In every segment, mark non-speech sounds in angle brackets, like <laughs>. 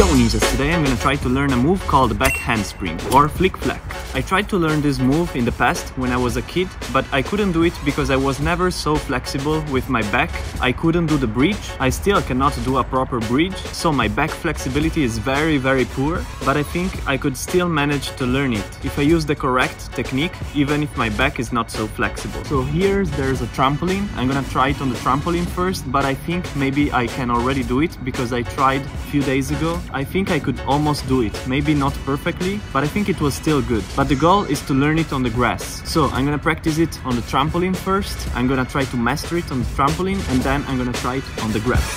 Yo ninjas, today I'm gonna try to learn a move called back handspring or flick flack. I tried to learn this move in the past when I was a kid, but I couldn't do it because I was never so flexible with my back. I couldn't do the bridge, I still cannot do a proper bridge, so my back flexibility is very very poor, but I think I could still manage to learn it if I use the correct technique, even if my back is not so flexible. So here there's a trampoline, I'm gonna try it on the trampoline first, but I think maybe I can already do it because I tried a few days ago I think I could almost do it. Maybe not perfectly, but I think it was still good. But the goal is to learn it on the grass. So I'm gonna practice it on the trampoline first. I'm gonna try to master it on the trampoline and then I'm gonna try it on the grass.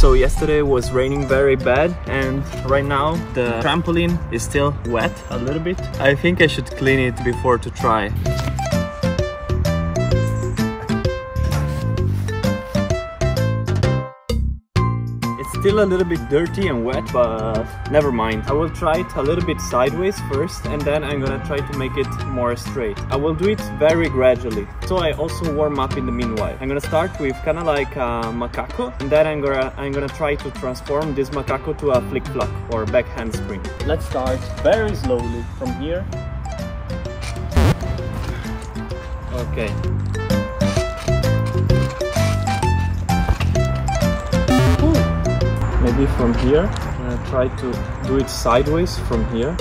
So yesterday was raining very bad and right now the trampoline is still wet a little bit. I think I should clean it before to try. Still a little bit dirty and wet, but uh, never mind. I will try it a little bit sideways first and then I'm gonna try to make it more straight. I will do it very gradually. So I also warm up in the meanwhile. I'm gonna start with kind of like a macaco and then I'm gonna, I'm gonna try to transform this macaco to a flick flack or back handspring. Let's start very slowly from here. Okay, maybe from here. I'm gonna try to do it sideways from here.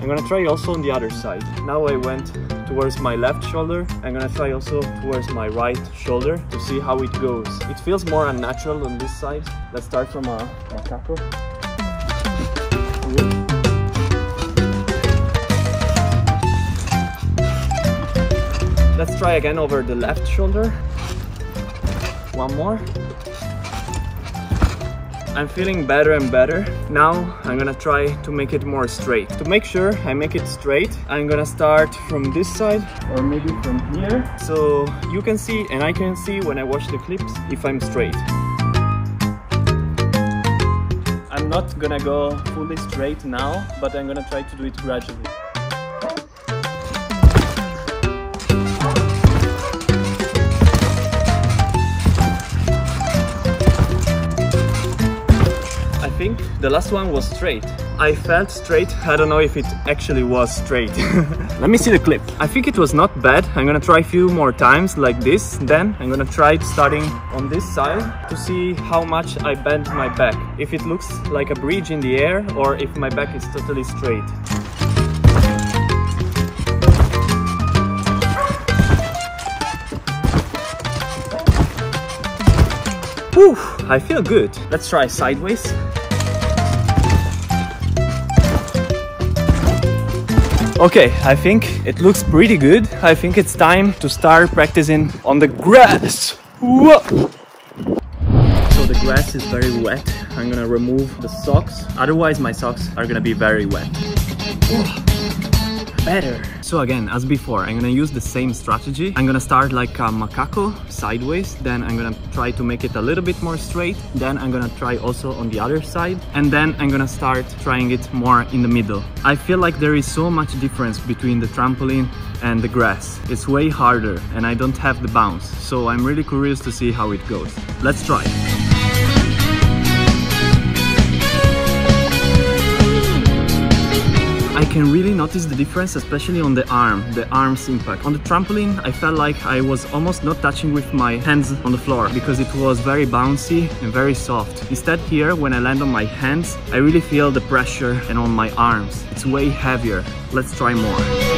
I'm gonna try also on the other side. Now I went towards my left shoulder. I'm gonna try also towards my right shoulder to see how it goes. It feels more unnatural on this side. Let's start from a, a capo. Let's try again over the left shoulder. One more. I'm feeling better and better. Now I'm gonna try to make it more straight. To make sure I make it straight, I'm gonna start from this side or maybe from here. So you can see and I can see when I watch the clips if I'm straight. I'm not gonna go fully straight now, but I'm gonna try to do it gradually. Think the last one was straight. I felt straight, I don't know if it actually was straight. <laughs> Let me see the clip. I think it was not bad. I'm gonna try a few more times like this. Then I'm gonna try starting on this side to see how much I bend my back. If it looks like a bridge in the air or if my back is totally straight. Whew, I feel good. Let's try sideways. Okay, I think it looks pretty good. I think it's time to start practicing on the grass. Whoa! So the grass is very wet. I'm gonna remove the socks. Otherwise my socks are gonna be very wet. Whoa better. So again, as before, I'm gonna use the same strategy. I'm gonna start like a macaco, sideways, then I'm gonna try to make it a little bit more straight, then I'm gonna try also on the other side, and then I'm gonna start trying it more in the middle. I feel like there is so much difference between the trampoline and the grass. It's way harder and I don't have the bounce, so I'm really curious to see how it goes. Let's try. Can really notice the difference, especially on the arm, the arm's impact. On the trampoline, I felt like I was almost not touching with my hands on the floor because it was very bouncy and very soft. Instead here, when I land on my hands, I really feel the pressure and on my arms. It's way heavier. Let's try more.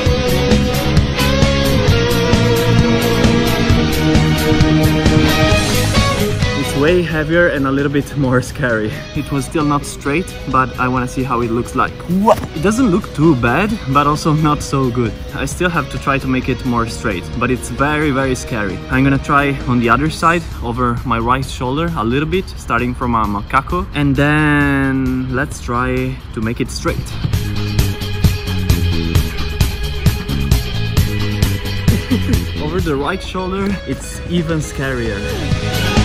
Way heavier and a little bit more scary. It was still not straight, but I want to see how it looks like. It doesn't look too bad, but also not so good. I still have to try to make it more straight, but it's very, very scary. I'm gonna try on the other side, over my right shoulder a little bit, starting from a macaco, and then let's try to make it straight. <laughs> over the right shoulder, it's even scarier.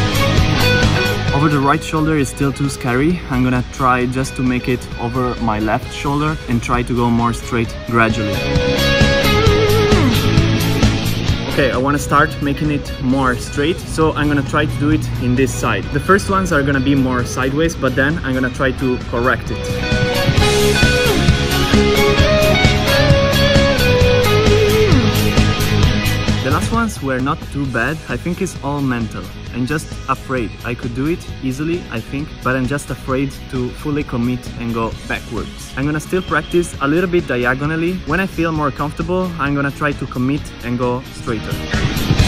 Over the right shoulder is still too scary. I'm gonna try just to make it over my left shoulder and try to go more straight gradually. Okay, I want to start making it more straight, so I'm gonna try to do it in this side. The first ones are gonna be more sideways, but then I'm gonna try to correct it. Last ones were not too bad. I think it's all mental. I'm just afraid. I could do it easily, I think, but I'm just afraid to fully commit and go backwards. I'm gonna still practice a little bit diagonally. When I feel more comfortable, I'm gonna try to commit and go straighter.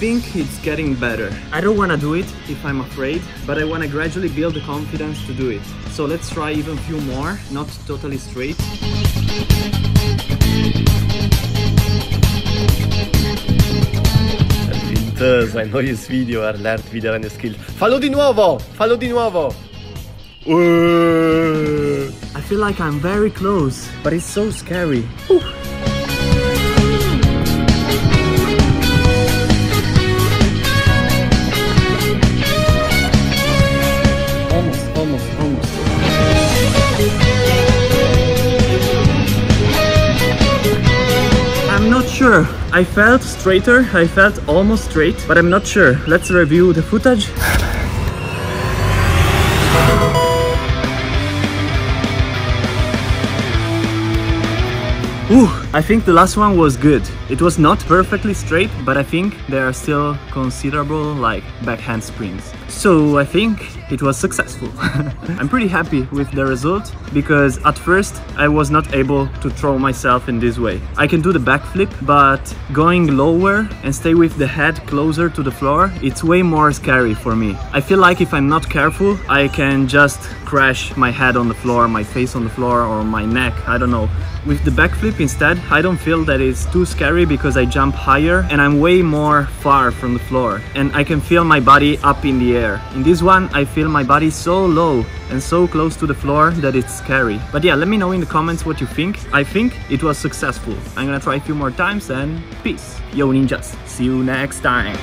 Think it's getting better. I don't want to do it if I'm afraid, but I want to gradually build the confidence to do it. So let's try even a few more, not totally straight. Das ein neues Video, er lernt wieder eine Skill. Fallo di nuovo! Fallo di nuovo! I feel like I'm very close, but it's so scary. Whew. I felt straighter, I felt almost straight, but I'm not sure. Let's review the footage. Ooh, I think the last one was good. It was not perfectly straight, but I think there are still considerable like back handsprings. So I think it was successful. <laughs> I'm pretty happy with the result because at first I was not able to throw myself in this way. I can do the backflip, but going lower and stay with the head closer to the floor, it's way more scary for me. I feel like if I'm not careful, I can just crash my head on the floor, my face on the floor, or my neck, I don't know. With the backflip instead, I don't feel that it's too scary because I jump higher and I'm way more far from the floor and I can feel my body up in the air. In this one, I feel my body so low and so close to the floor that it's scary. But yeah, let me know in the comments what you think. I think it was successful. I'm gonna try a few more times and peace. Yo ninjas, see you next time.